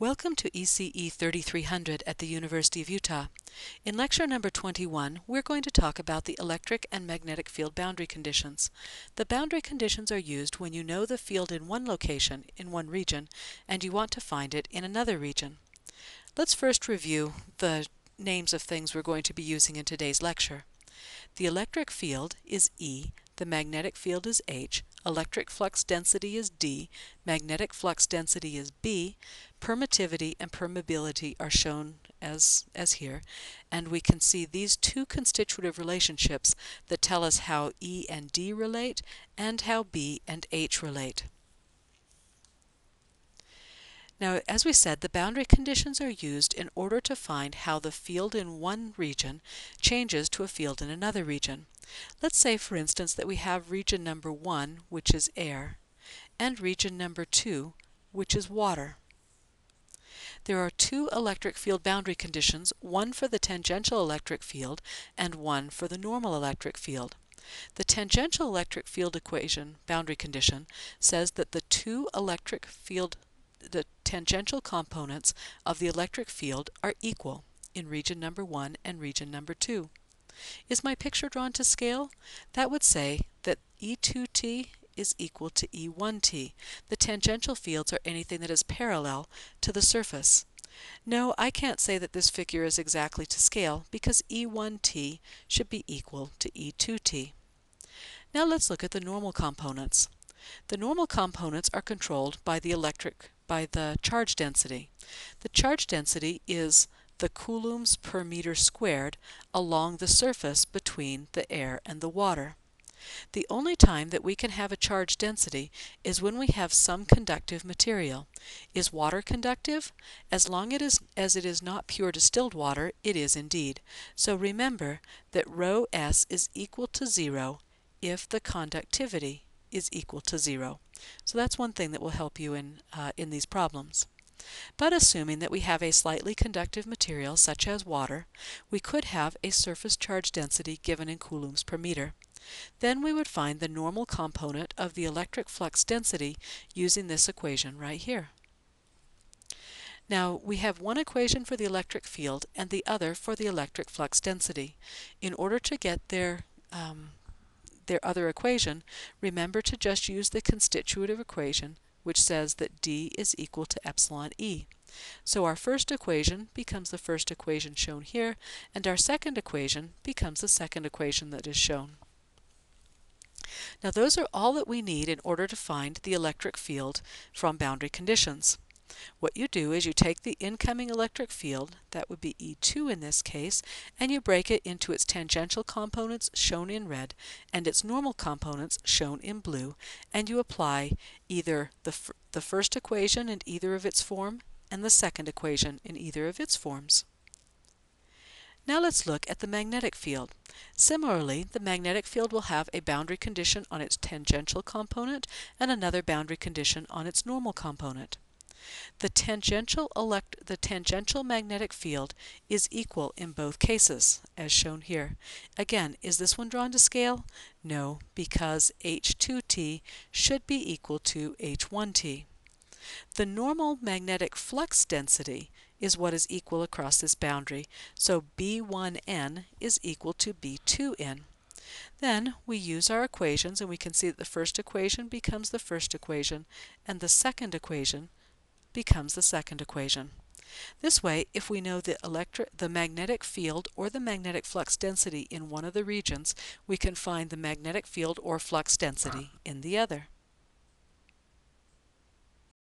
Welcome to ECE 3300 at the University of Utah. In lecture number 21, we're going to talk about the electric and magnetic field boundary conditions. The boundary conditions are used when you know the field in one location, in one region, and you want to find it in another region. Let's first review the names of things we're going to be using in today's lecture. The electric field is E, the magnetic field is H, electric flux density is D, magnetic flux density is B, permittivity and permeability are shown as, as here, and we can see these two constitutive relationships that tell us how E and D relate and how B and H relate. Now, as we said, the boundary conditions are used in order to find how the field in one region changes to a field in another region. Let's say, for instance, that we have region number 1, which is air, and region number 2, which is water. There are two electric field boundary conditions, one for the tangential electric field and one for the normal electric field. The tangential electric field equation boundary condition says that the two electric field the tangential components of the electric field are equal in region number 1 and region number 2. Is my picture drawn to scale? That would say that E2t is equal to E1t. The tangential fields are anything that is parallel to the surface. No, I can't say that this figure is exactly to scale because E1t should be equal to E2t. Now let's look at the normal components. The normal components are controlled by the electric by the charge density. The charge density is the coulombs per meter squared along the surface between the air and the water. The only time that we can have a charge density is when we have some conductive material. Is water conductive? As long it is, as it is not pure distilled water, it is indeed. So remember that rho s is equal to zero if the conductivity is equal to zero. So that's one thing that will help you in, uh, in these problems. But assuming that we have a slightly conductive material, such as water, we could have a surface charge density given in coulombs per meter. Then we would find the normal component of the electric flux density using this equation right here. Now, we have one equation for the electric field and the other for the electric flux density. In order to get their um, their other equation, remember to just use the constitutive equation, which says that d is equal to epsilon e. So our first equation becomes the first equation shown here, and our second equation becomes the second equation that is shown. Now those are all that we need in order to find the electric field from boundary conditions. What you do is you take the incoming electric field, that would be E2 in this case, and you break it into its tangential components shown in red and its normal components shown in blue, and you apply either the, the first equation in either of its form and the second equation in either of its forms. Now let's look at the magnetic field. Similarly, the magnetic field will have a boundary condition on its tangential component and another boundary condition on its normal component. The tangential, elect the tangential magnetic field is equal in both cases, as shown here. Again, is this one drawn to scale? No, because H2t should be equal to H1t. The normal magnetic flux density is what is equal across this boundary, so B1n is equal to B2n. Then we use our equations and we can see that the first equation becomes the first equation and the second equation becomes the second equation. This way, if we know the, electric, the magnetic field or the magnetic flux density in one of the regions, we can find the magnetic field or flux density in the other.